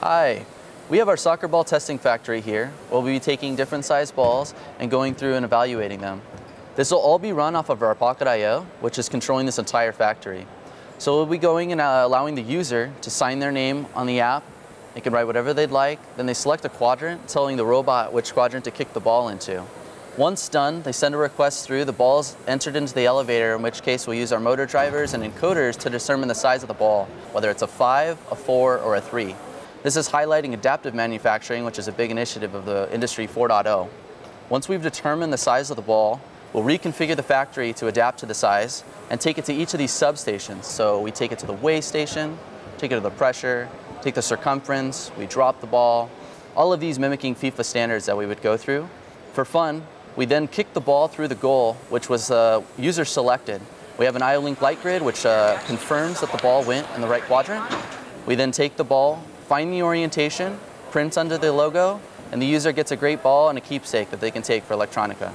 Hi. We have our soccer ball testing factory here. We'll be taking different size balls and going through and evaluating them. This will all be run off of our Pocket IO, which is controlling this entire factory. So we'll be going and uh, allowing the user to sign their name on the app. They can write whatever they'd like. Then they select a quadrant, telling the robot which quadrant to kick the ball into. Once done, they send a request through, the ball is entered into the elevator, in which case we'll use our motor drivers and encoders to determine the size of the ball, whether it's a 5, a 4, or a 3. This is highlighting adaptive manufacturing, which is a big initiative of the Industry 4.0. Once we've determined the size of the ball, we'll reconfigure the factory to adapt to the size and take it to each of these substations. So we take it to the weigh station, take it to the pressure, take the circumference, we drop the ball, all of these mimicking FIFA standards that we would go through. For fun, we then kick the ball through the goal, which was uh, user selected. We have an IO-Link light grid, which uh, confirms that the ball went in the right quadrant. We then take the ball, find the orientation, prints under the logo, and the user gets a great ball and a keepsake that they can take for electronica.